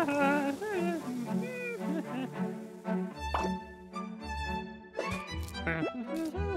Ha ha.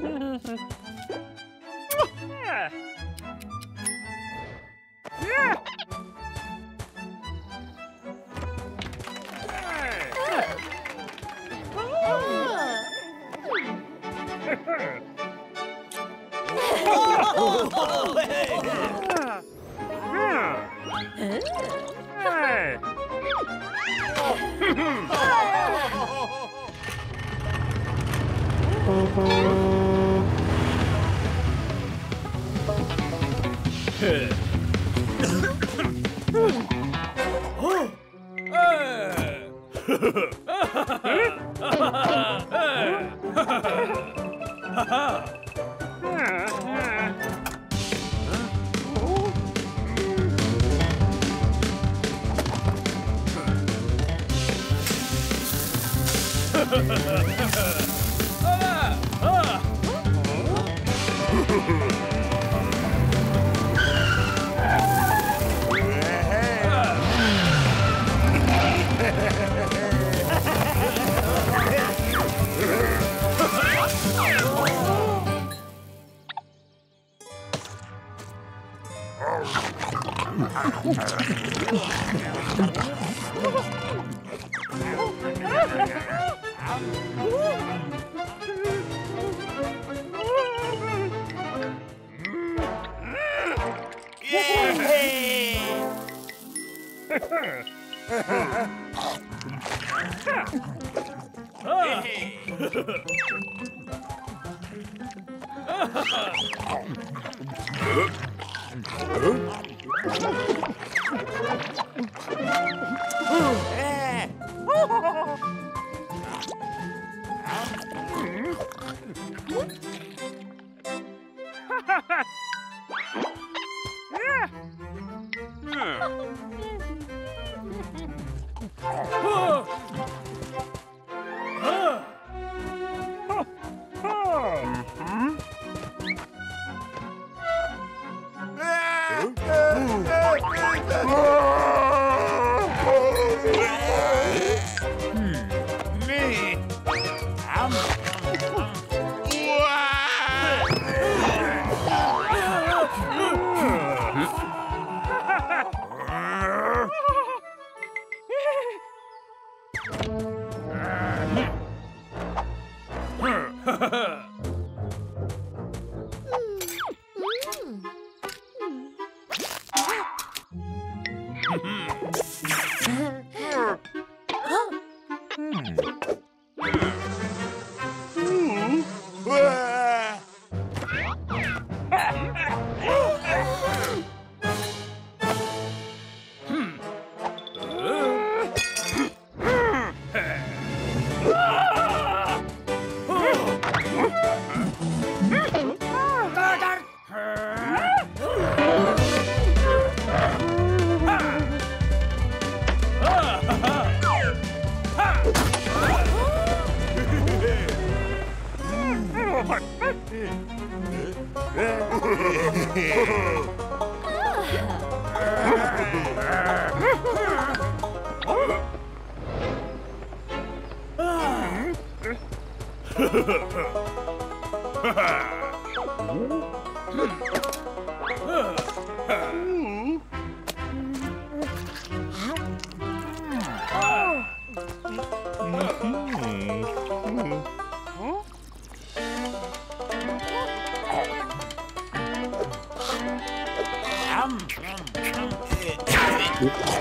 Oh.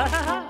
ha ha ha!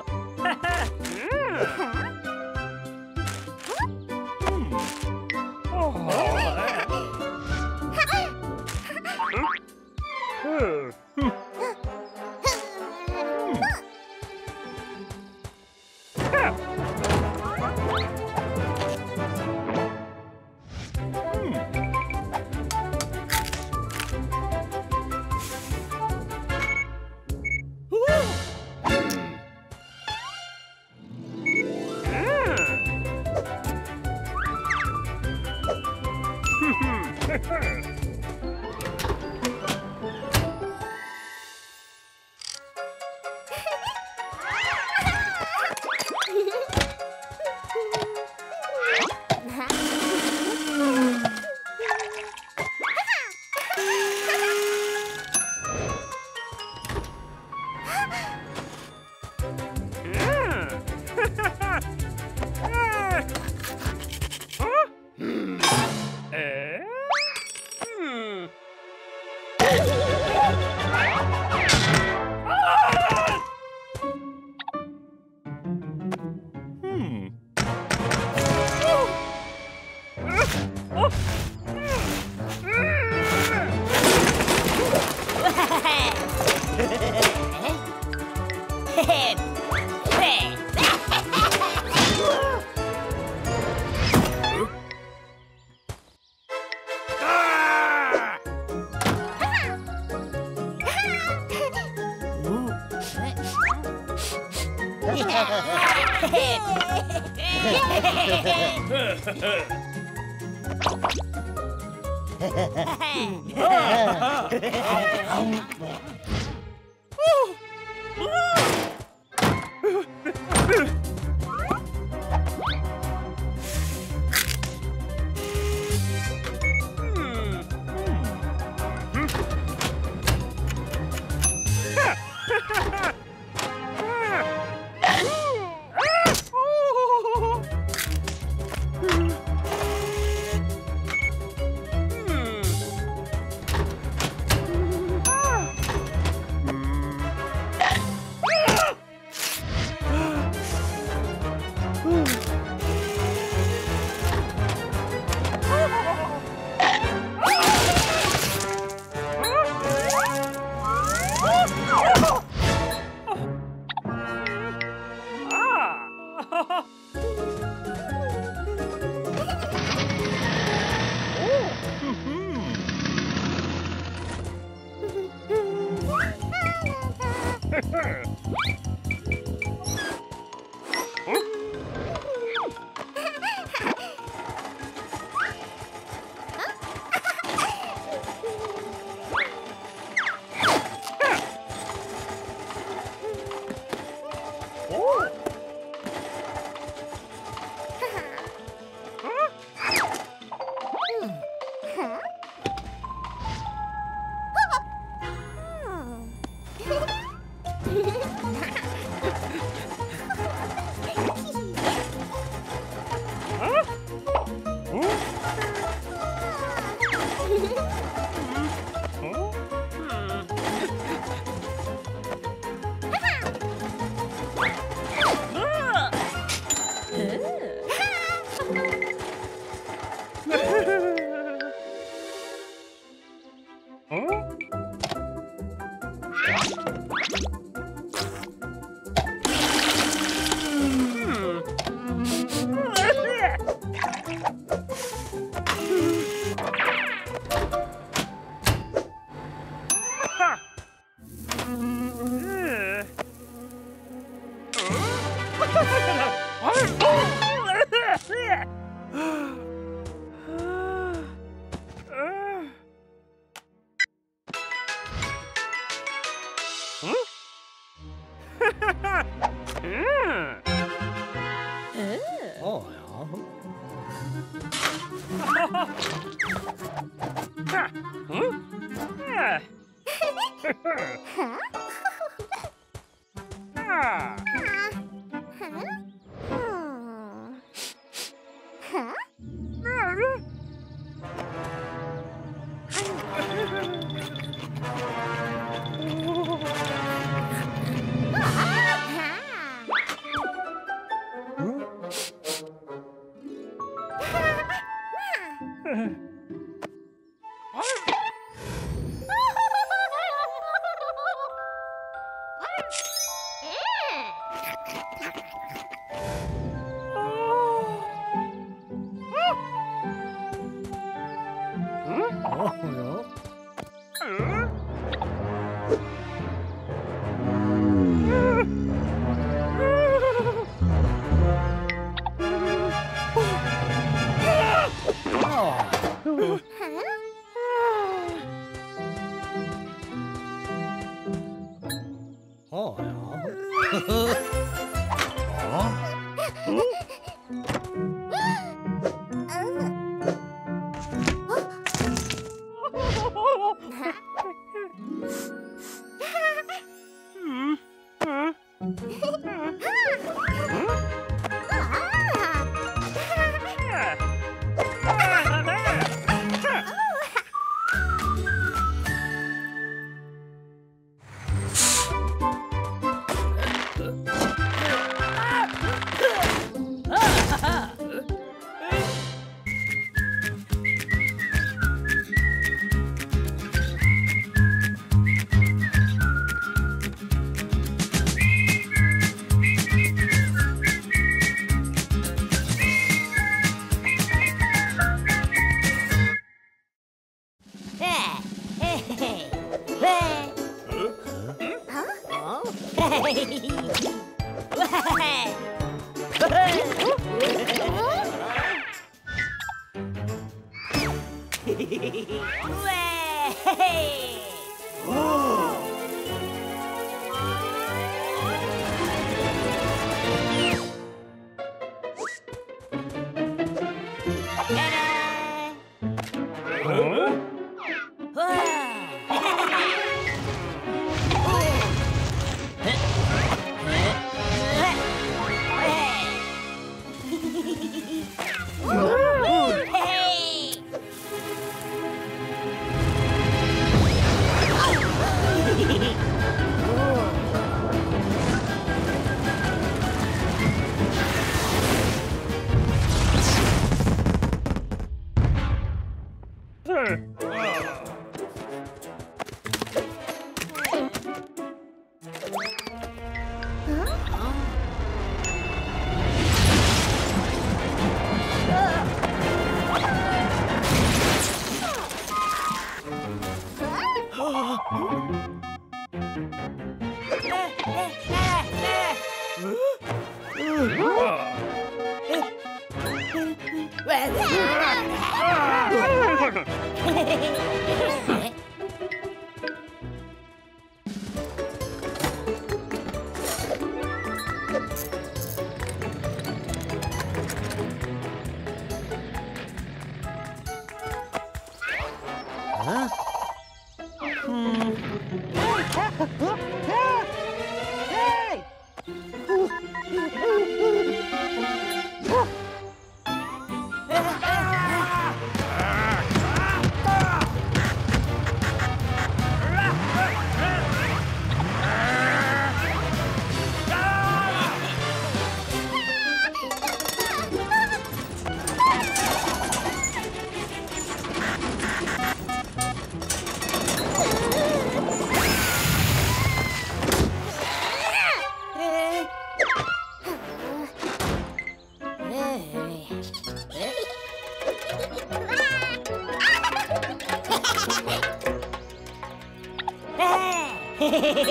Woo!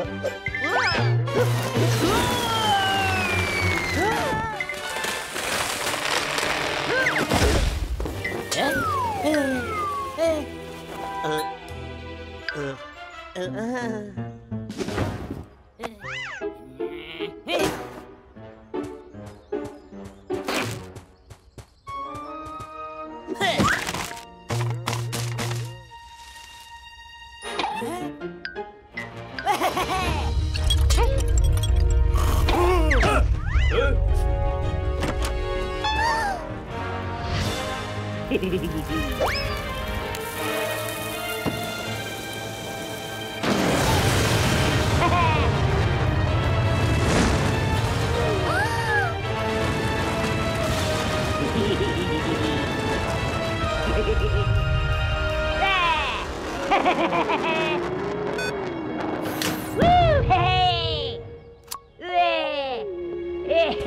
Hey! Hey!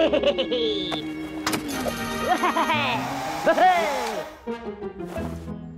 Hey!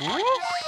Huh?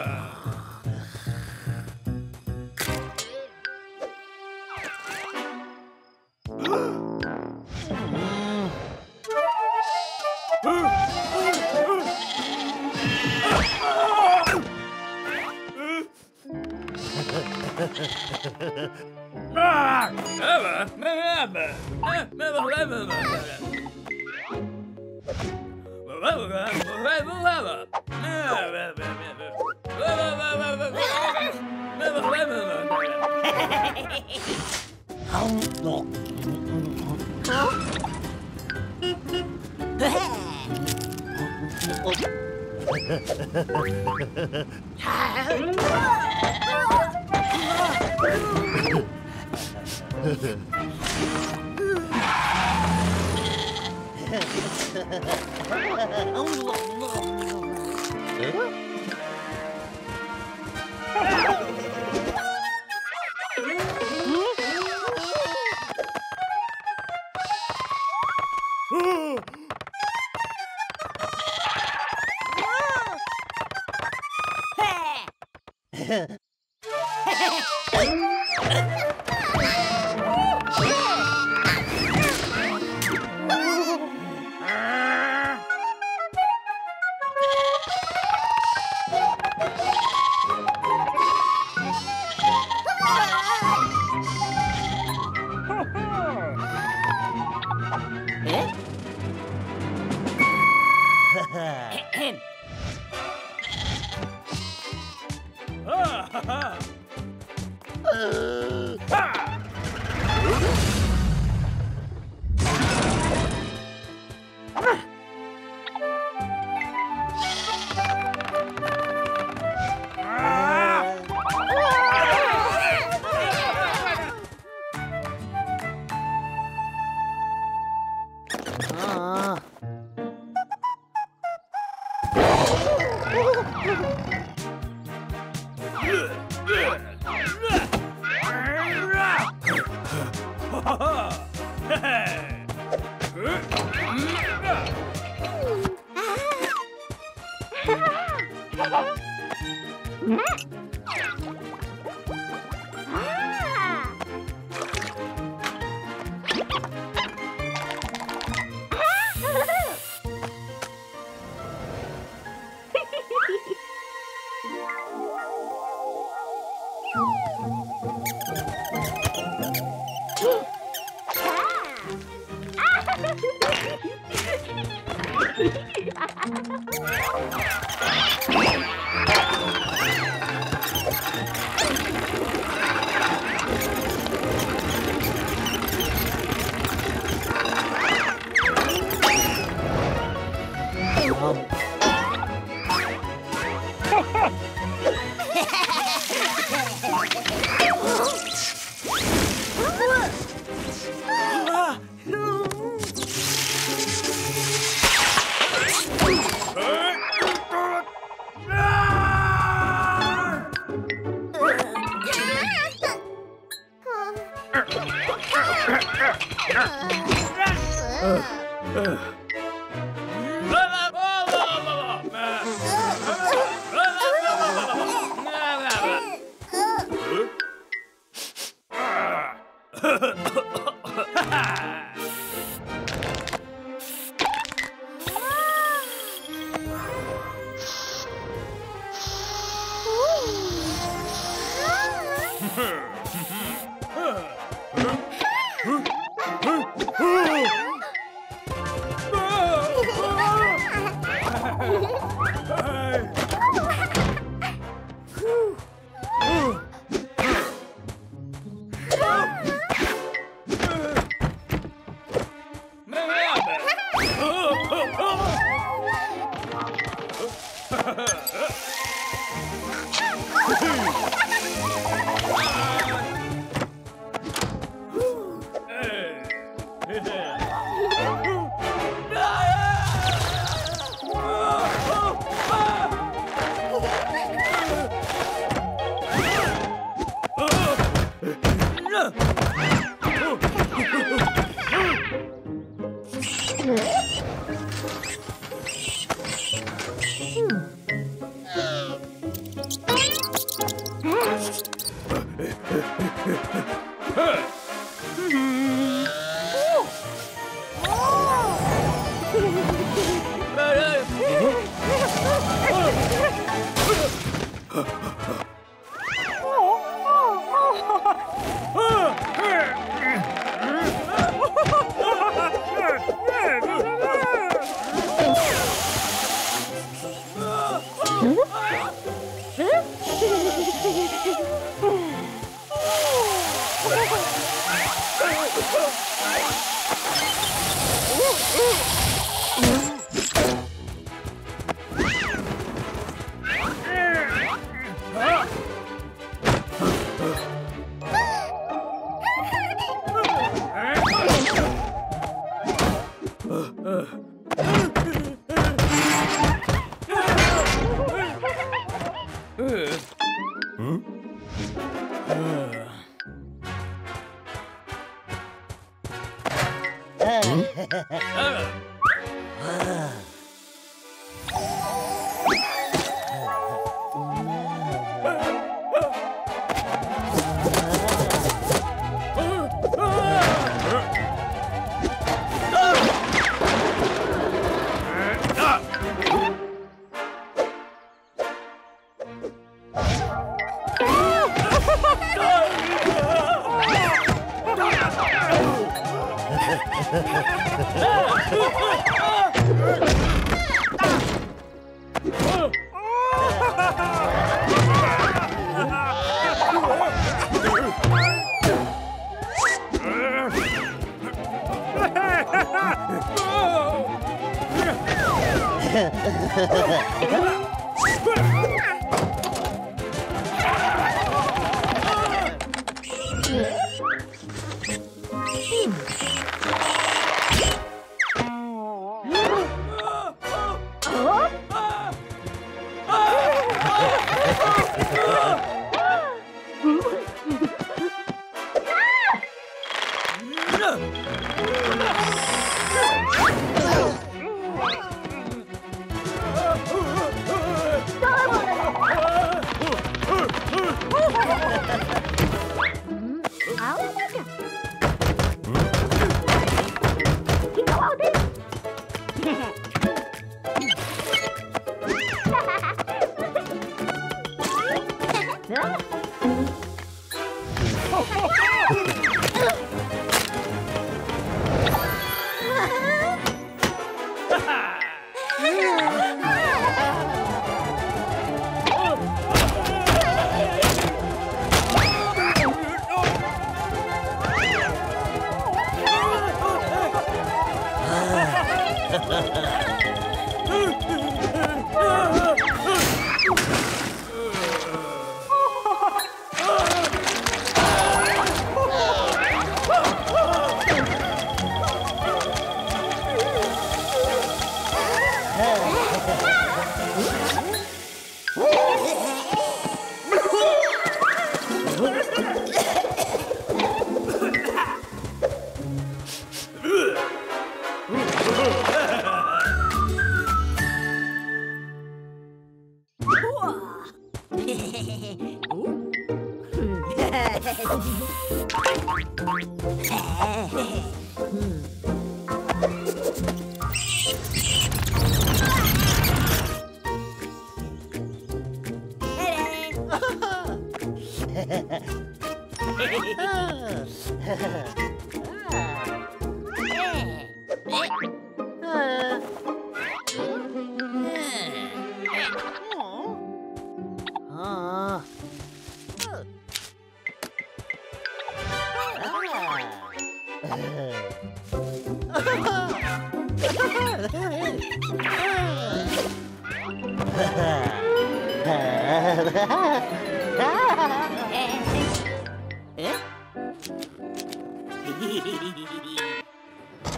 Ooh.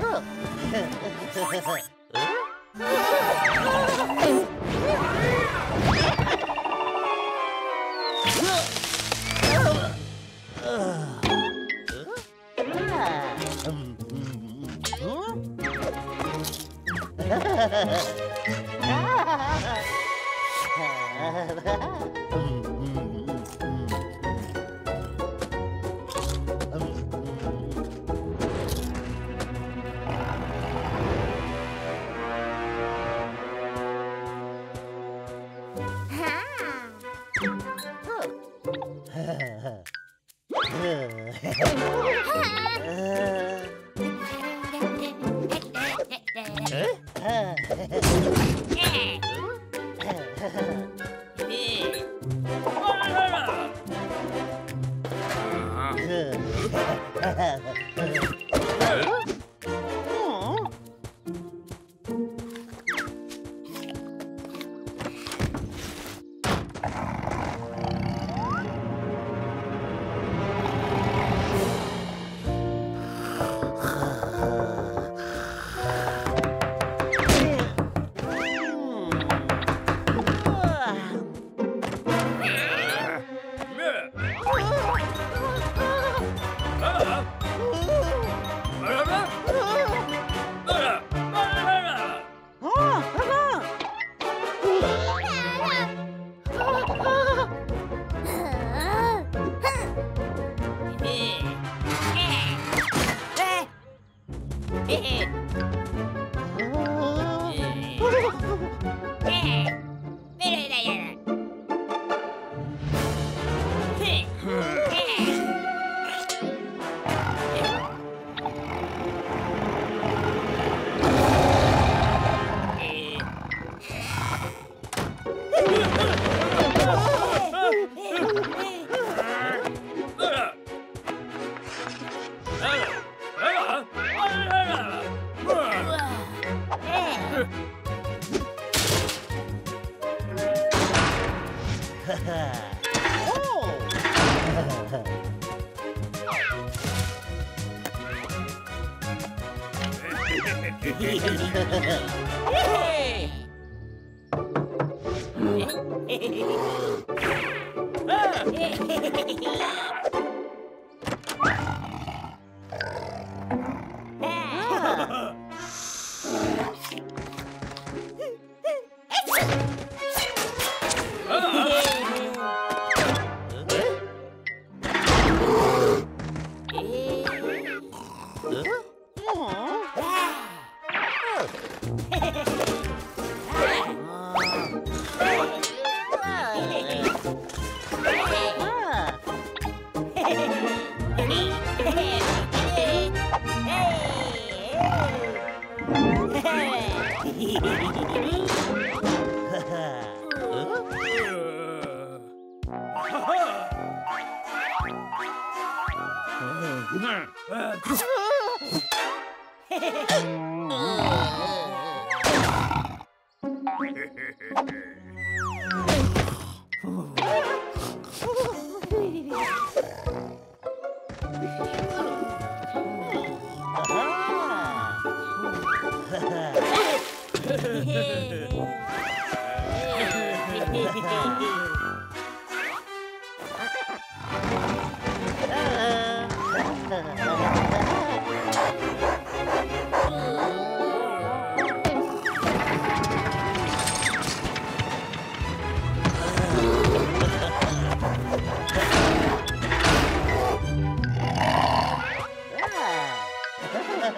oh.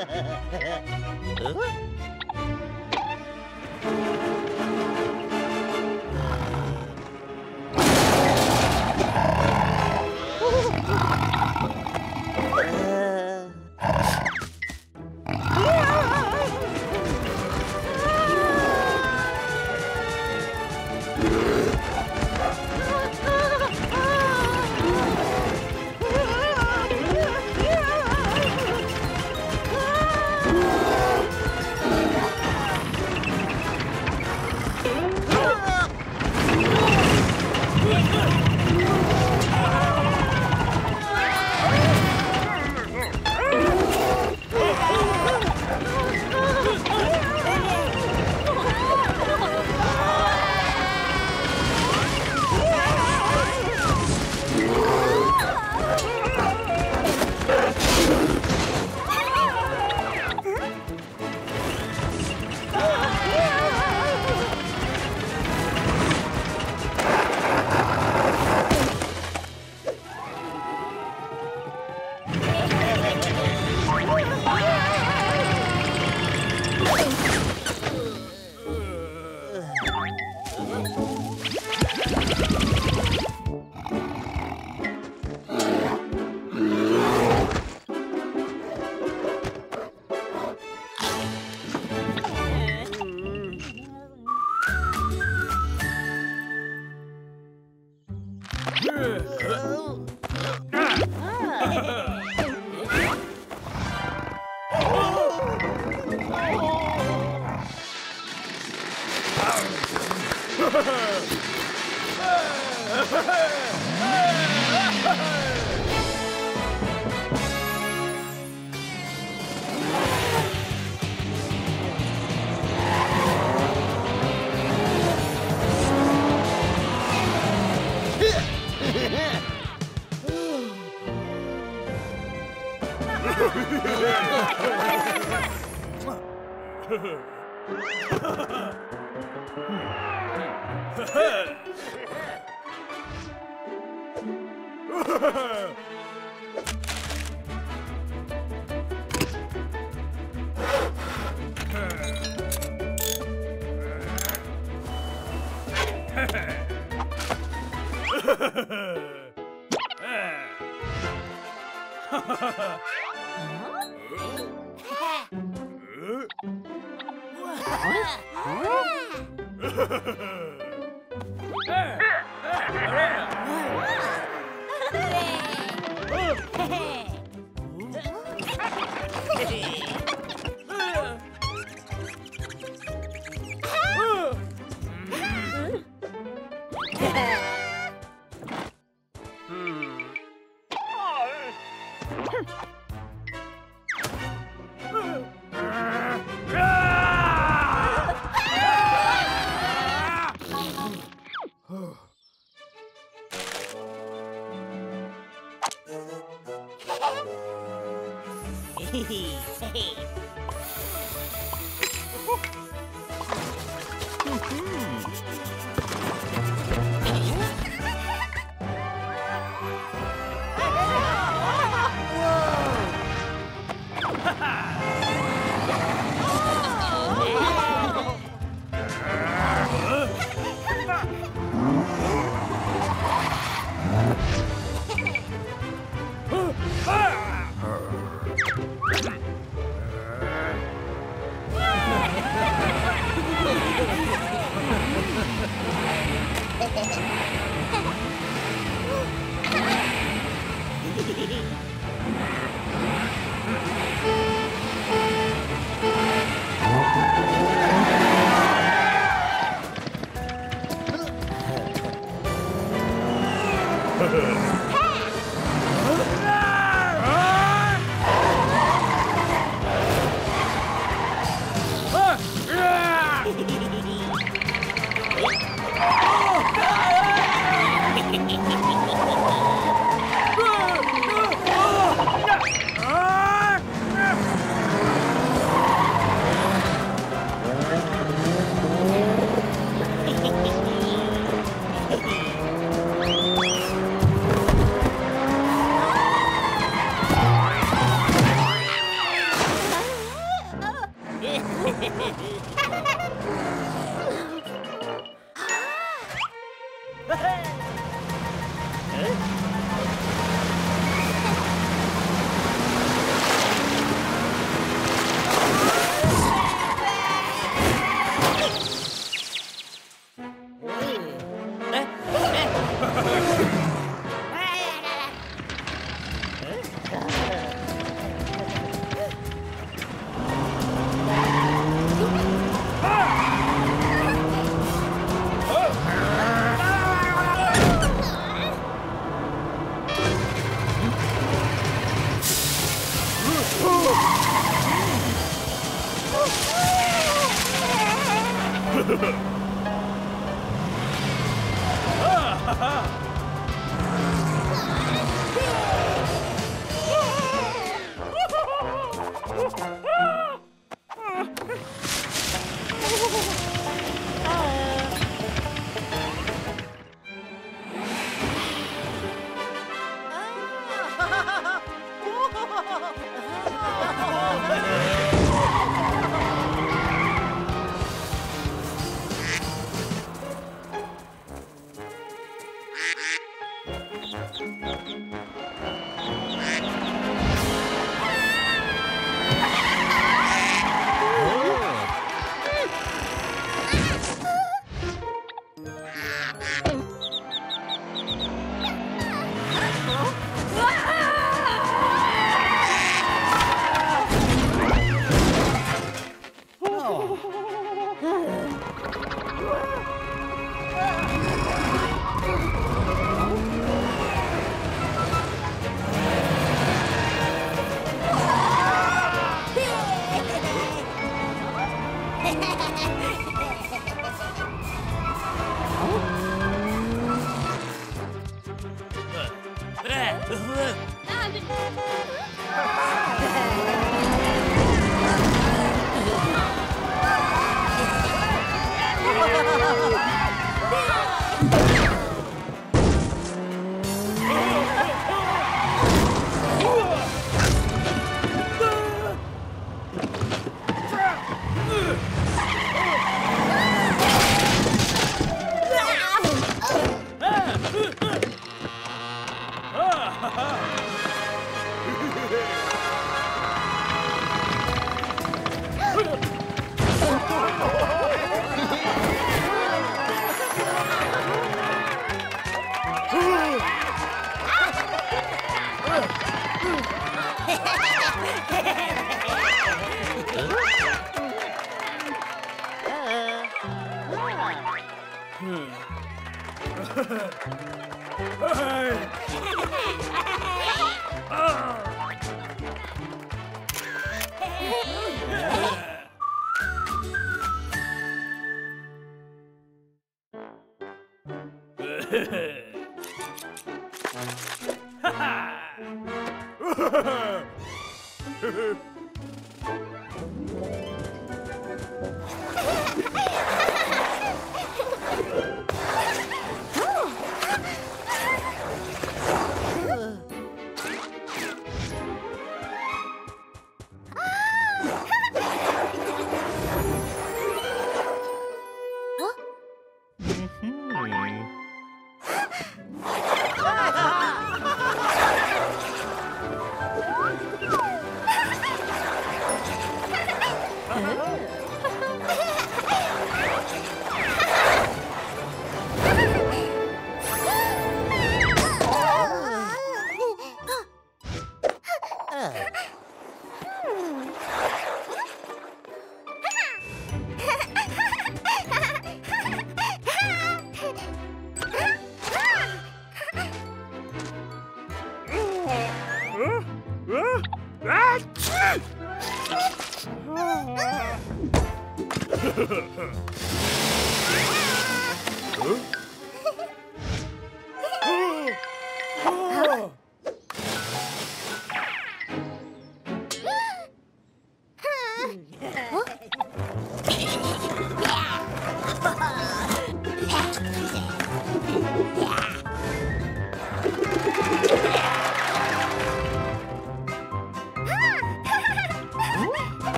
Hã?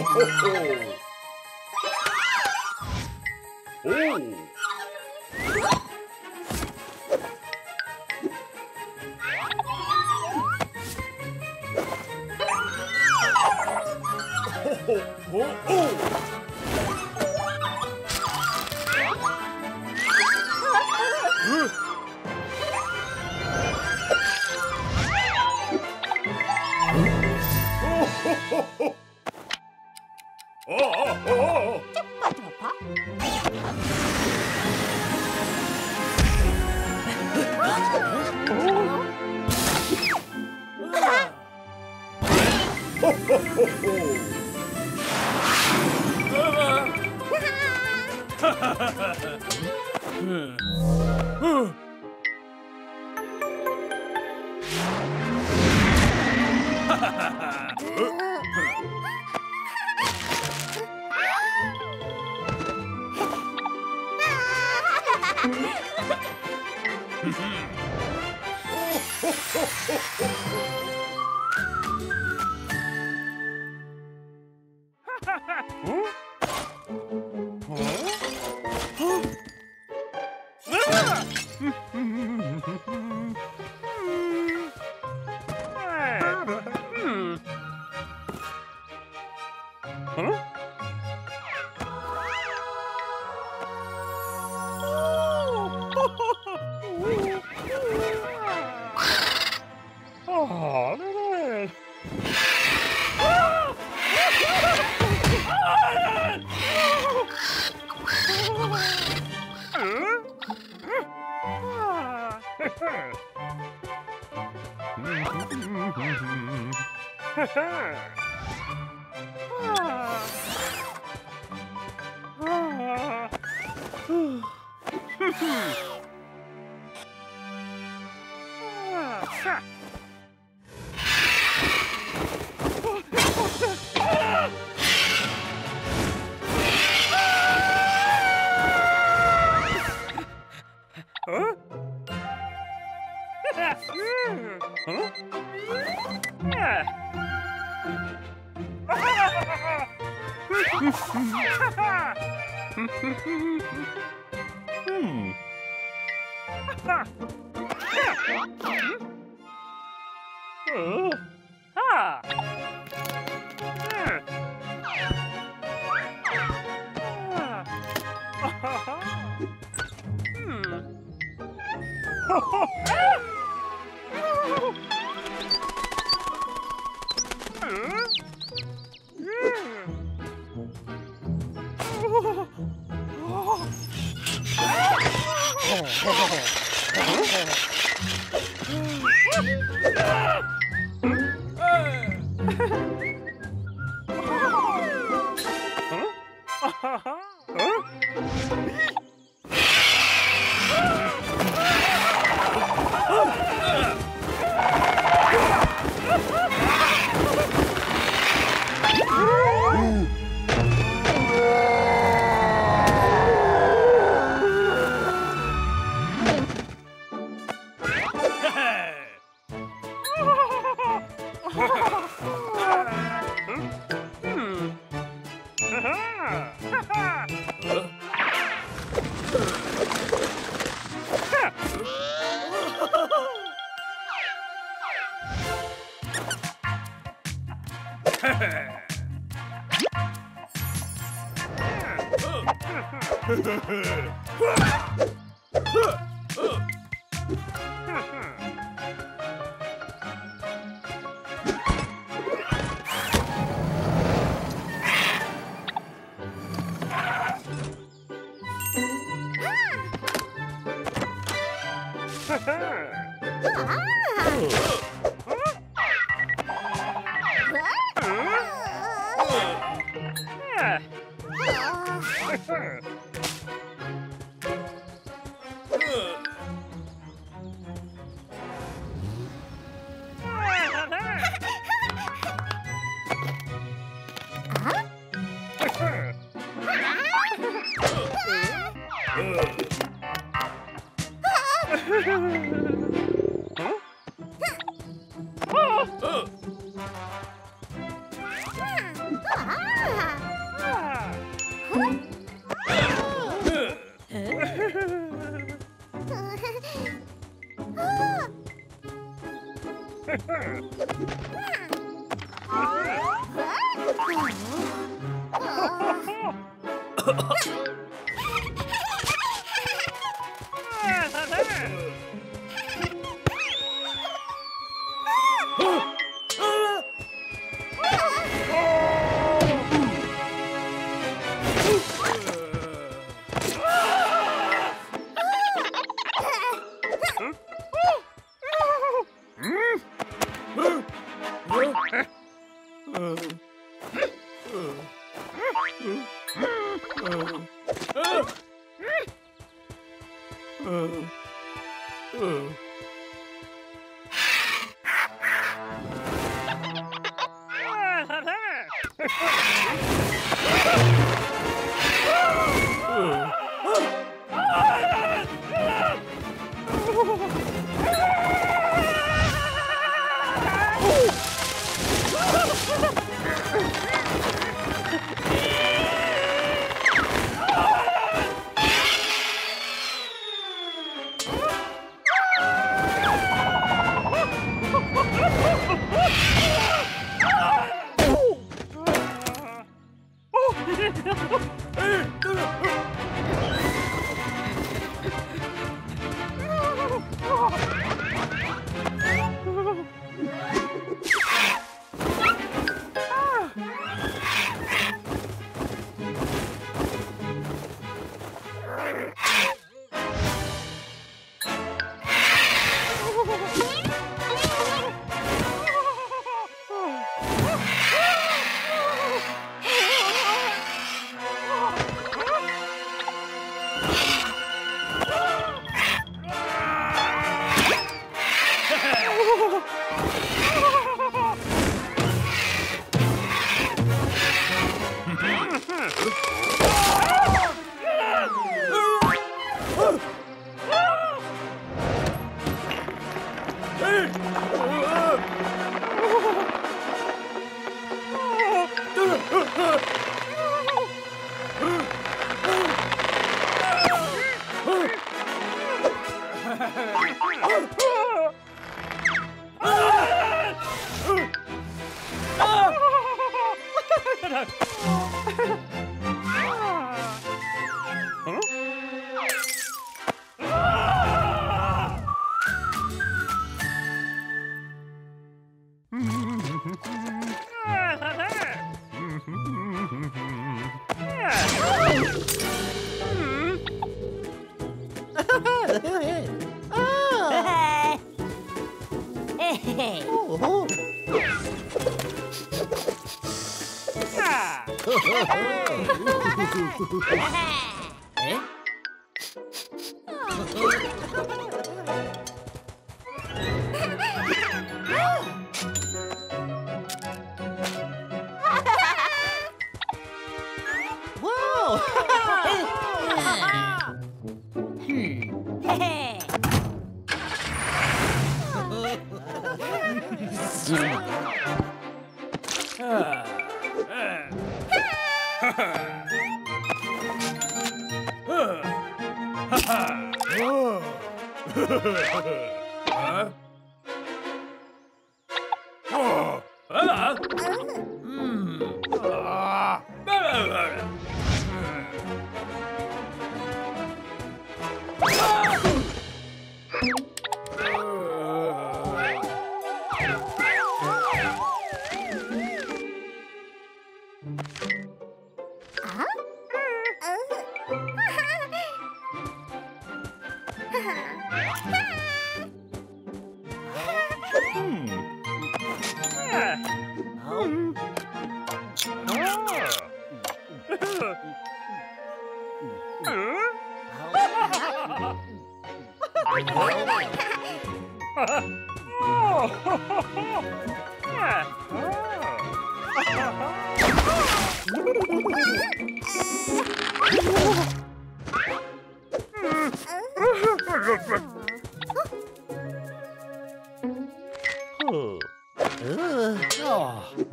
ho, ho.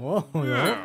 뭐요?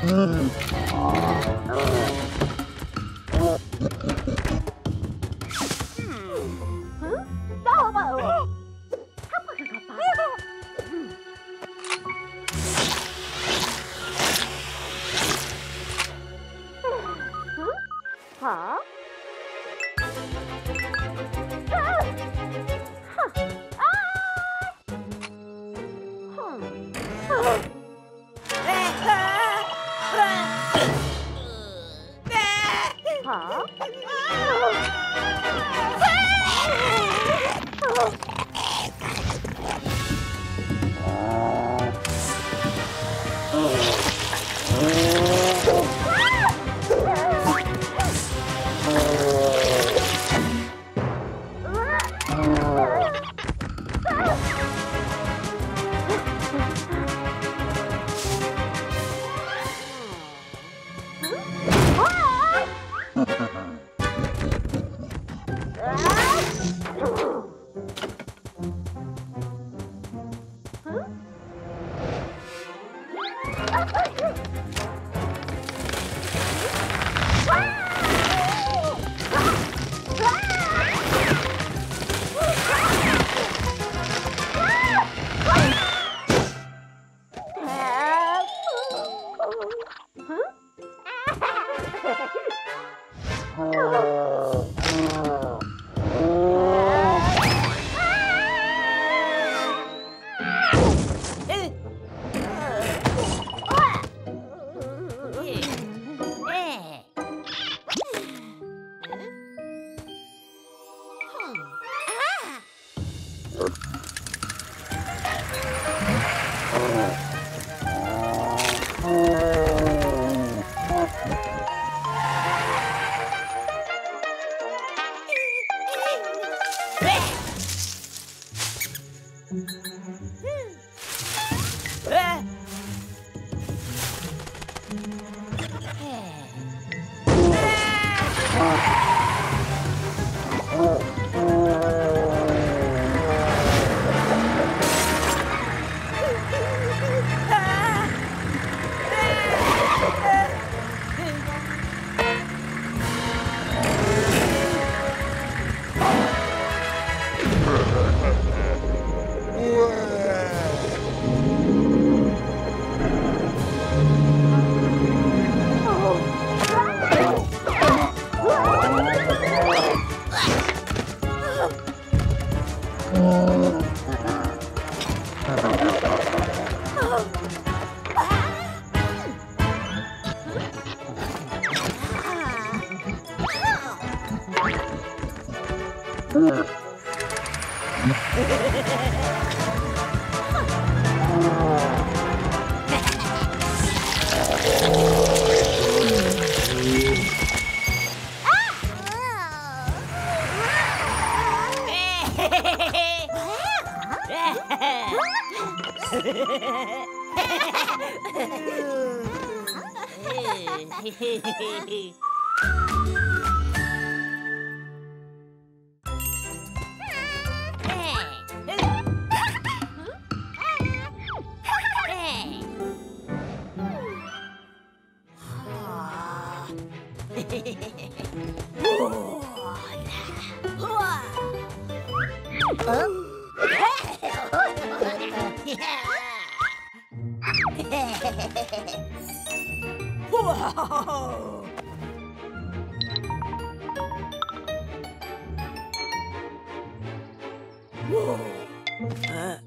Hả? Whoa! Whoa! Huh?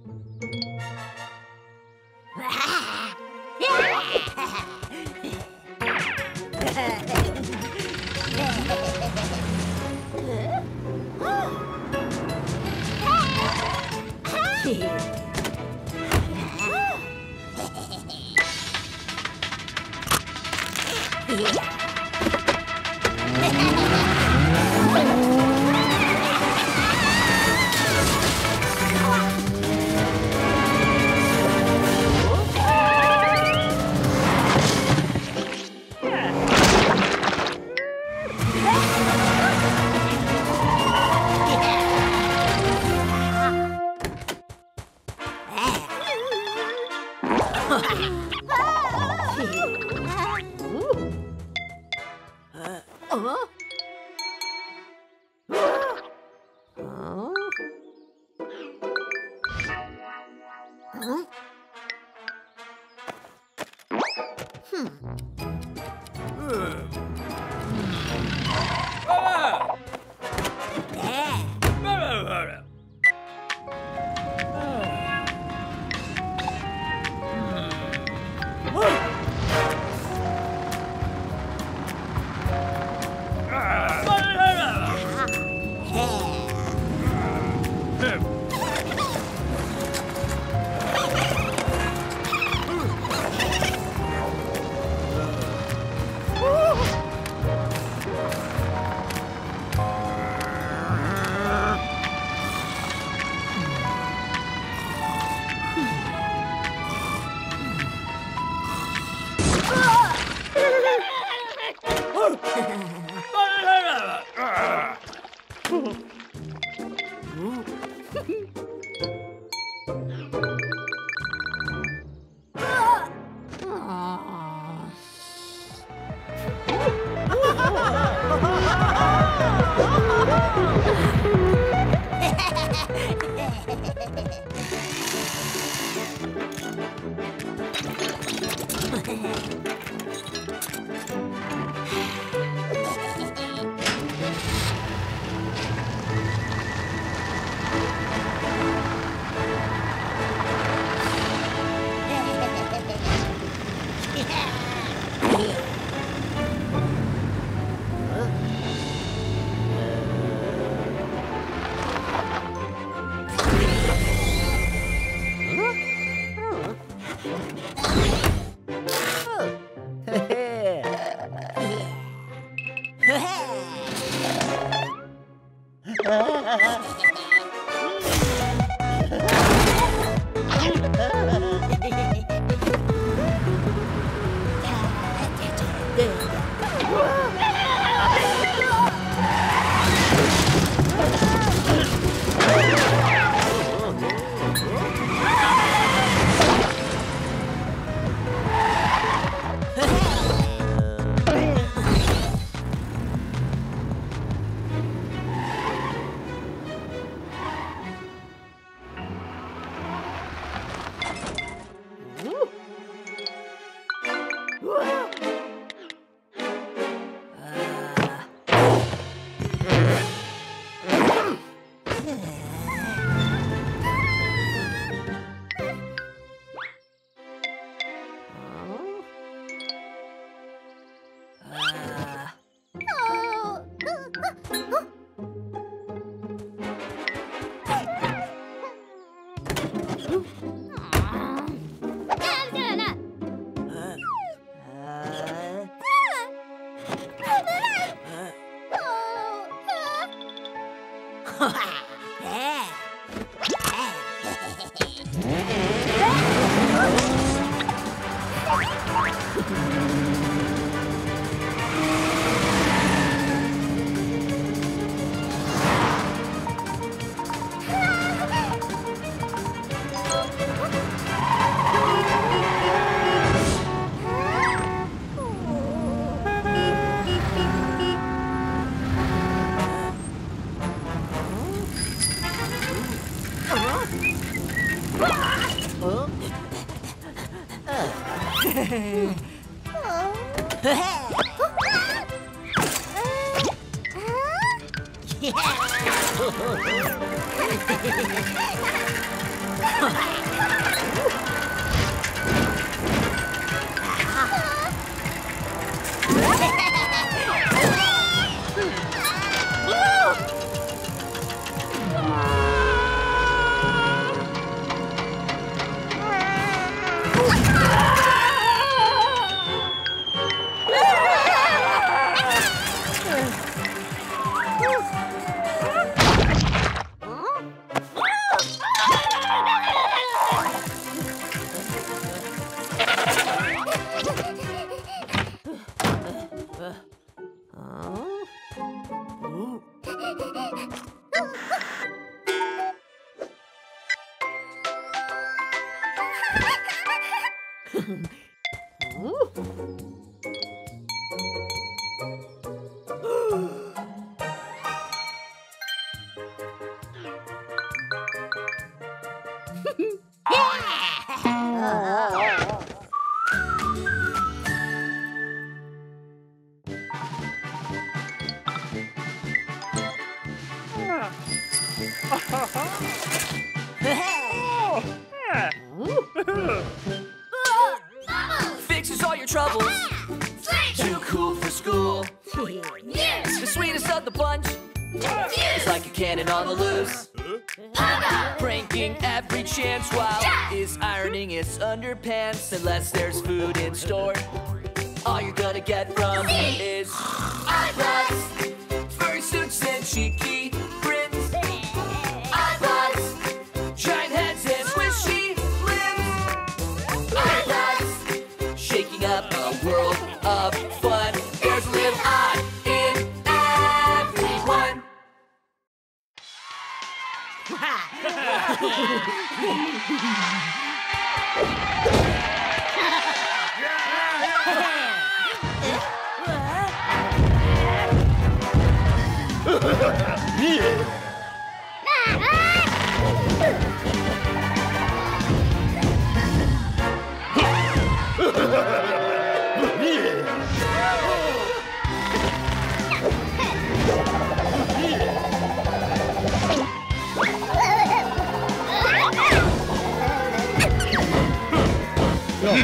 要嘛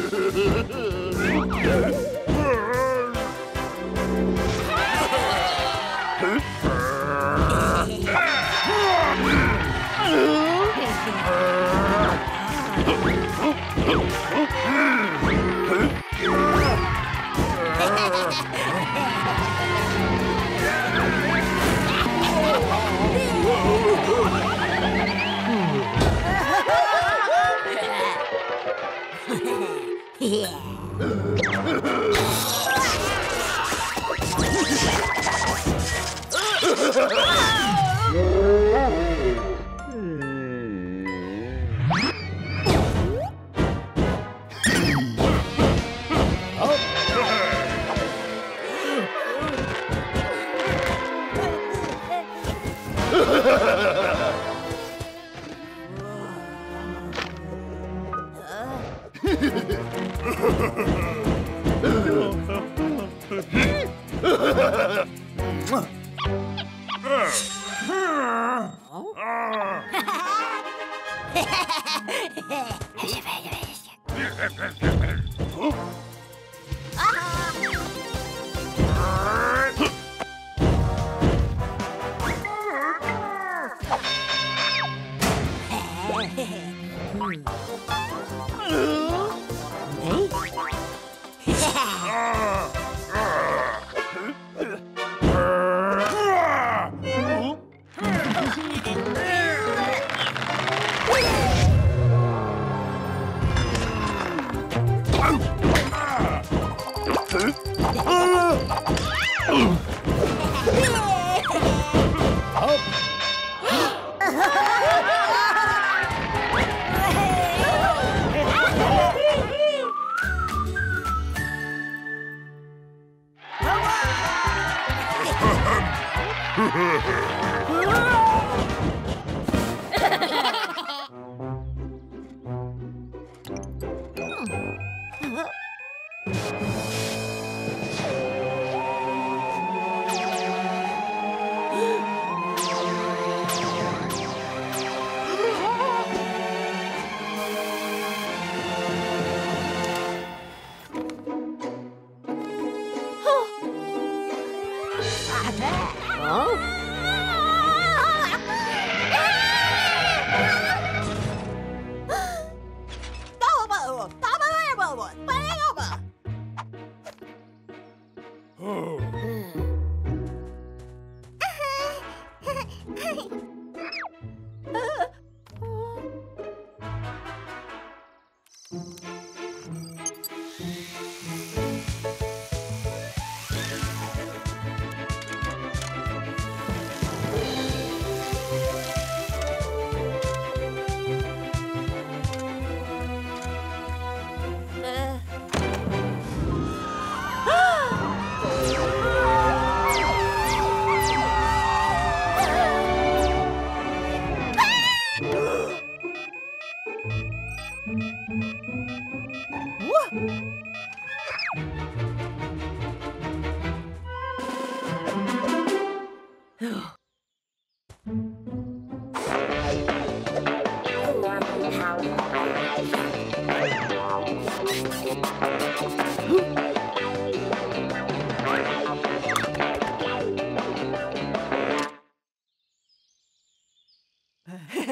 Yeah.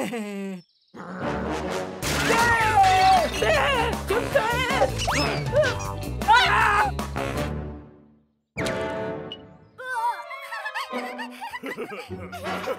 네. 네! 네! 좀더 아!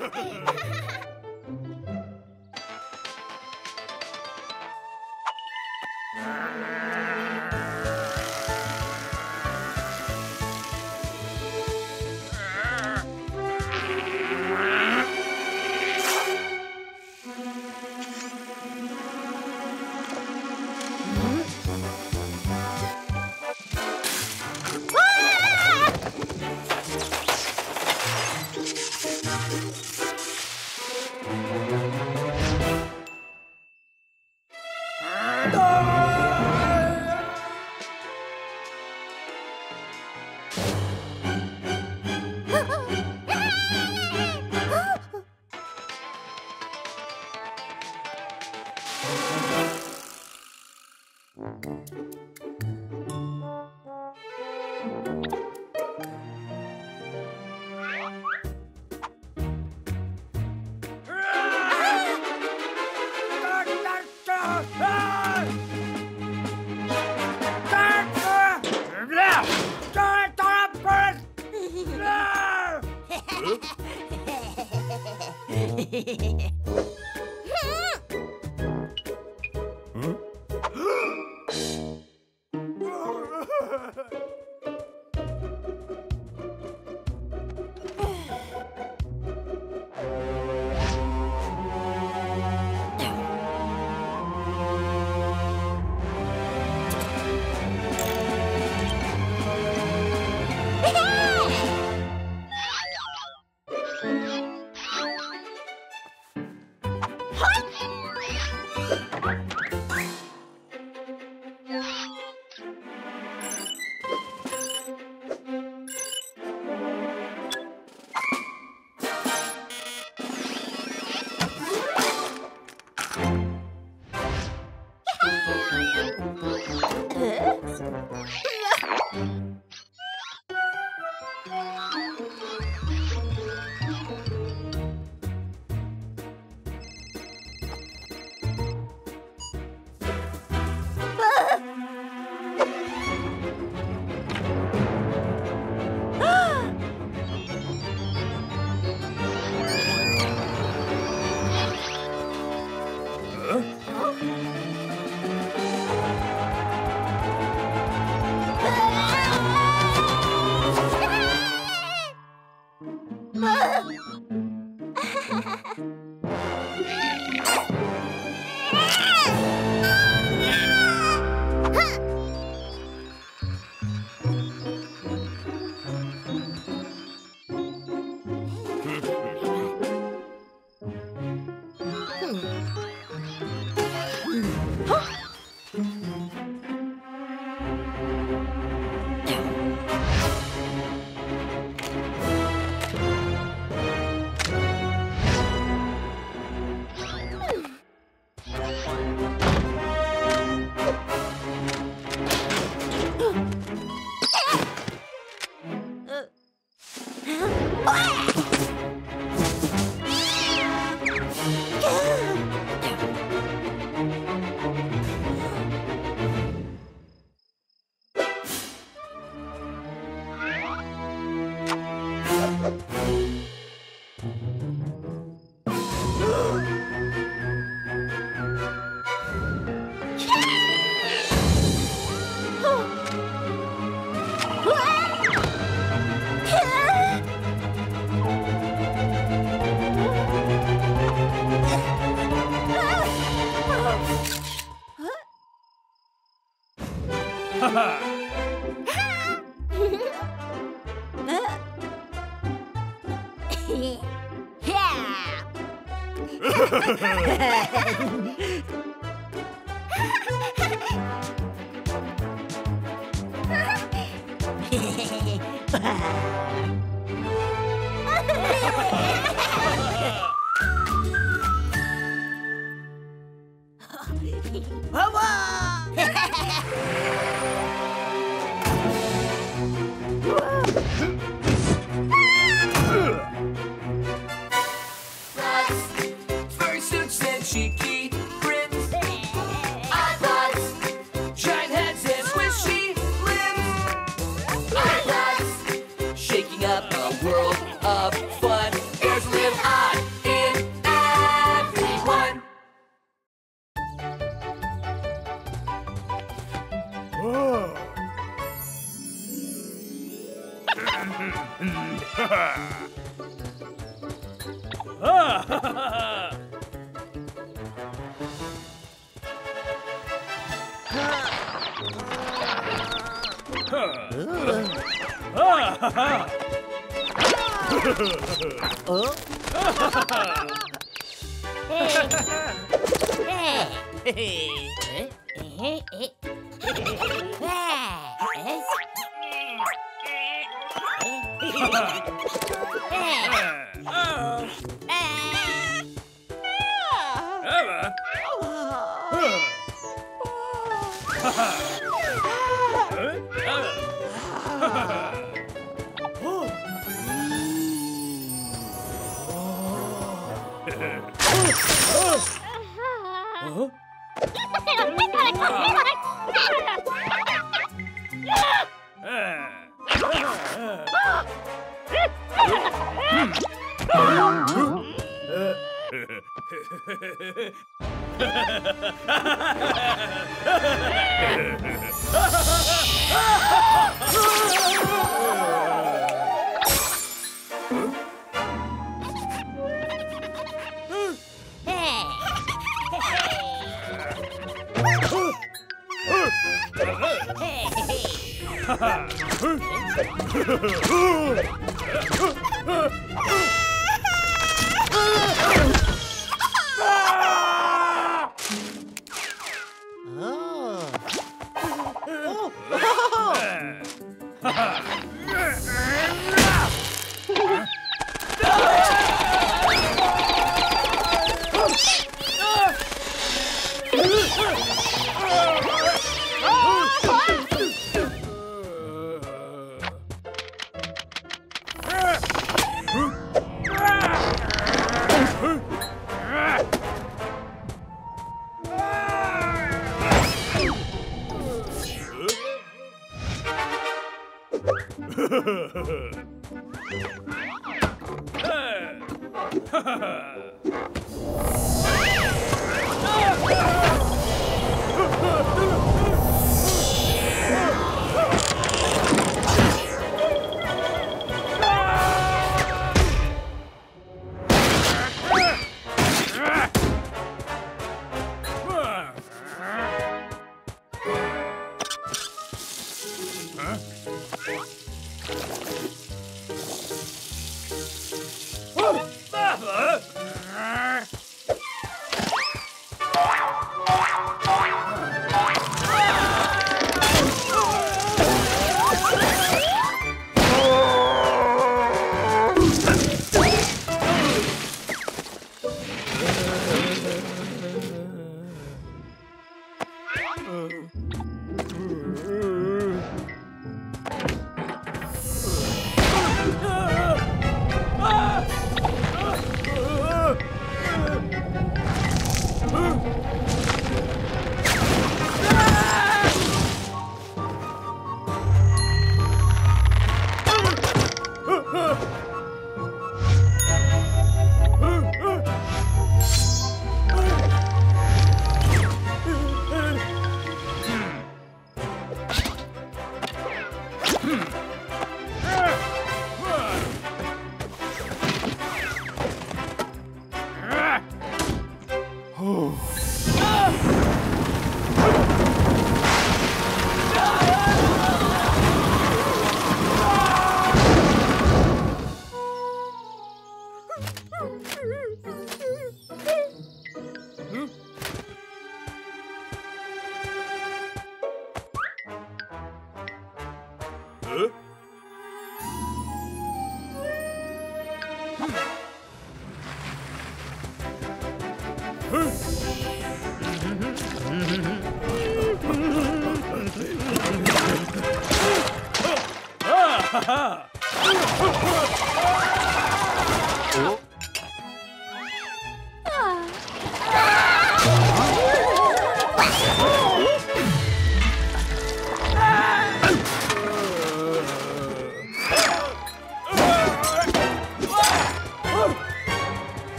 Ha ha ha!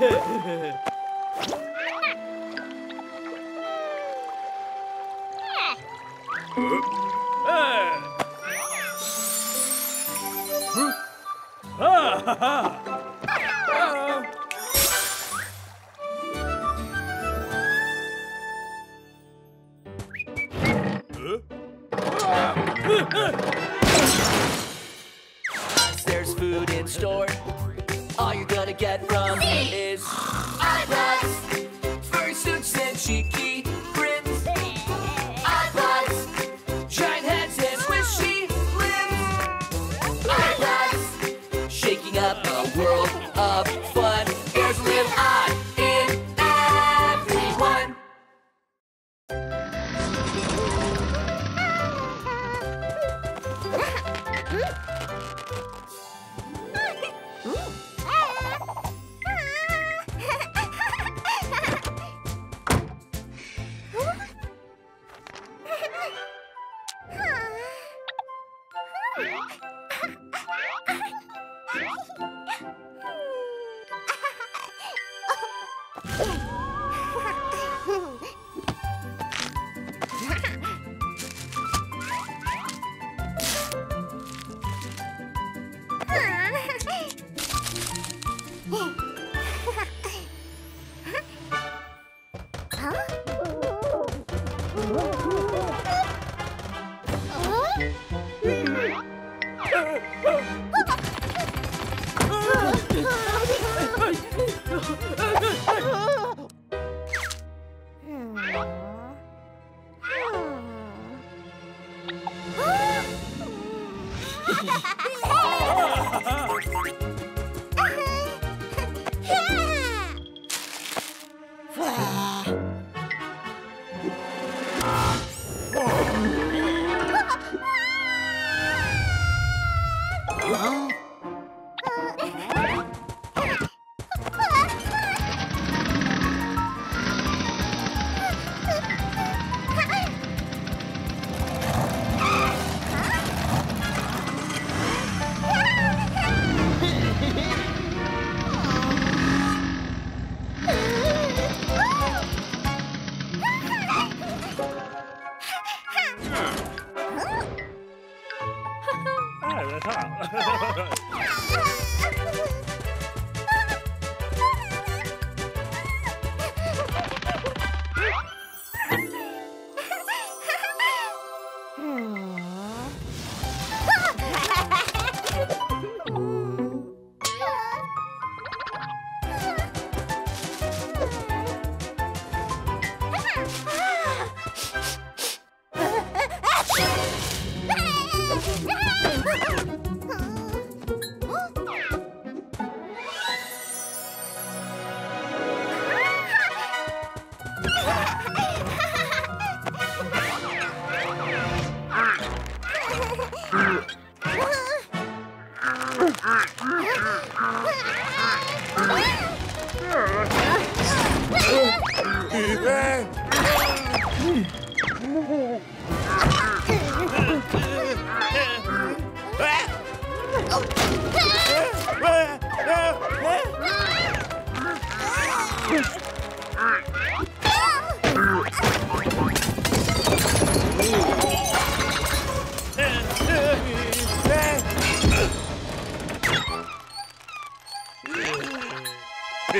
There's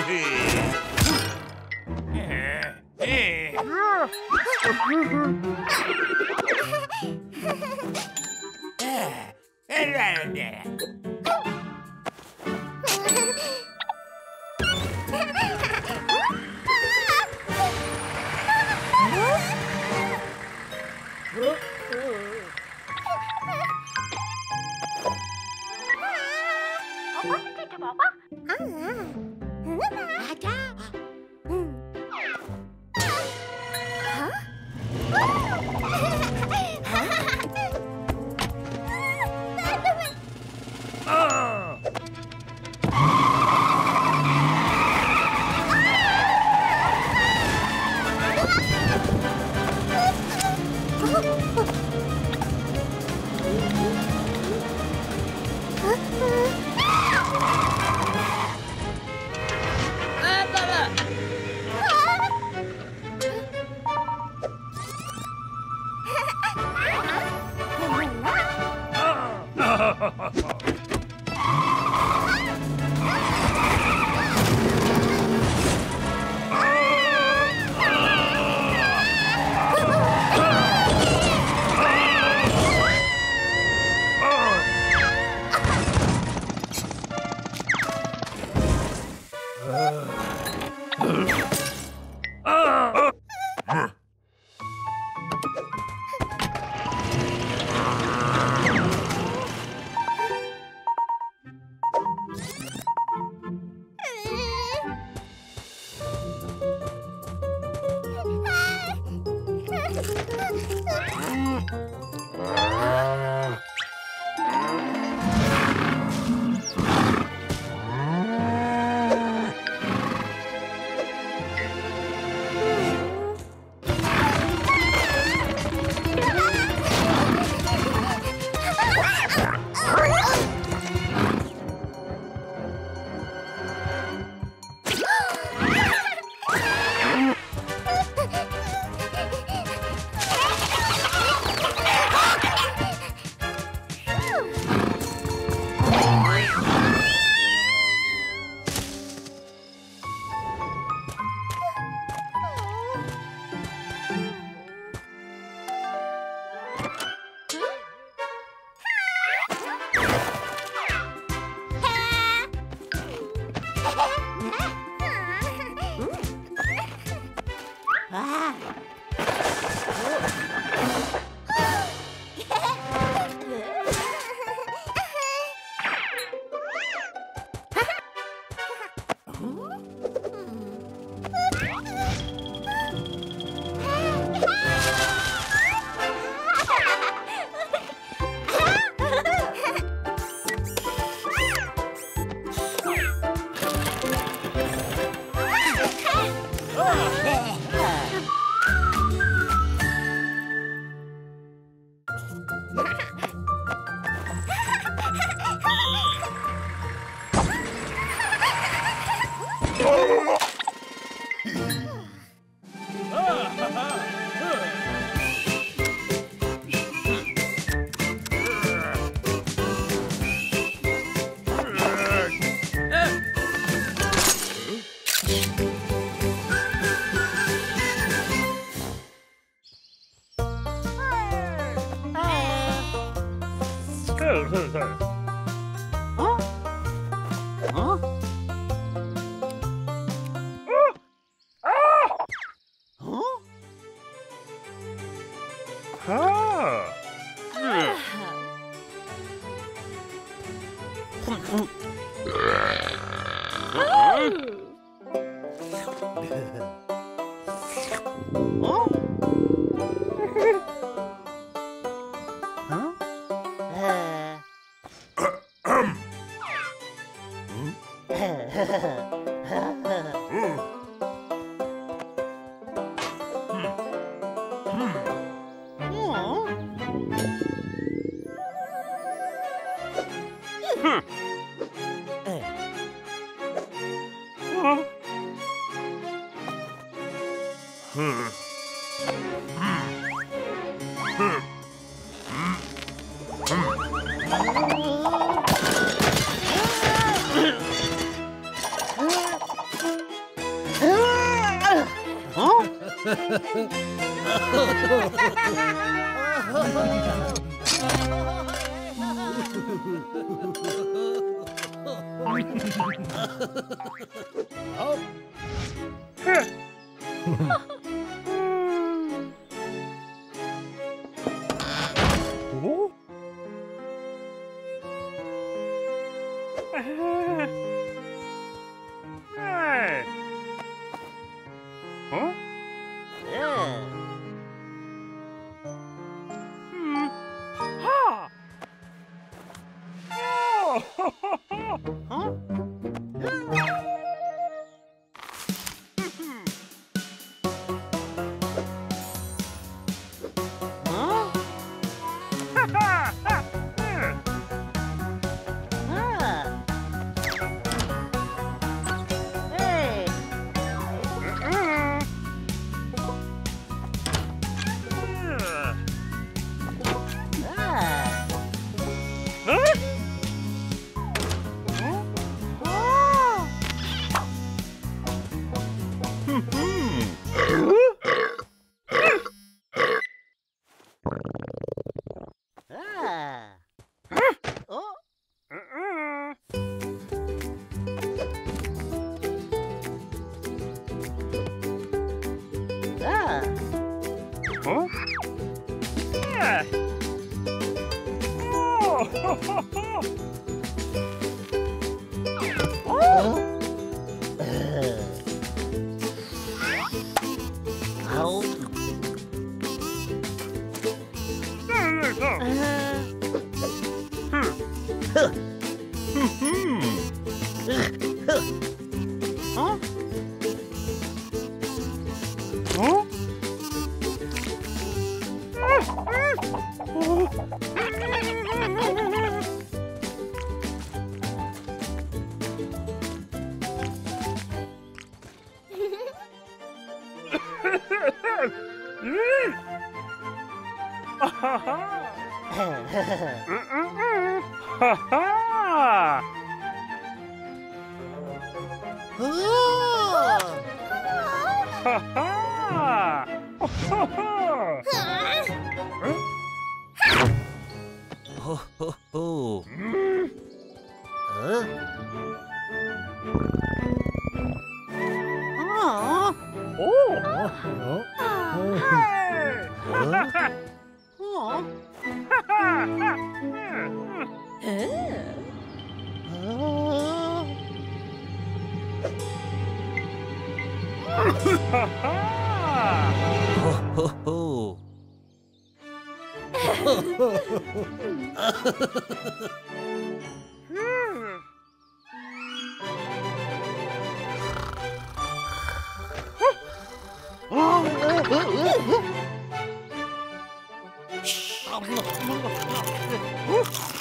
Hello there. Eh. Eh, eh, 응. Huh? Aww. Oh. Oh. Oh. Her. Huh? Aw. Ho ho ho. Ha ha ha ha. 嗯嗯嗯。嗯嗯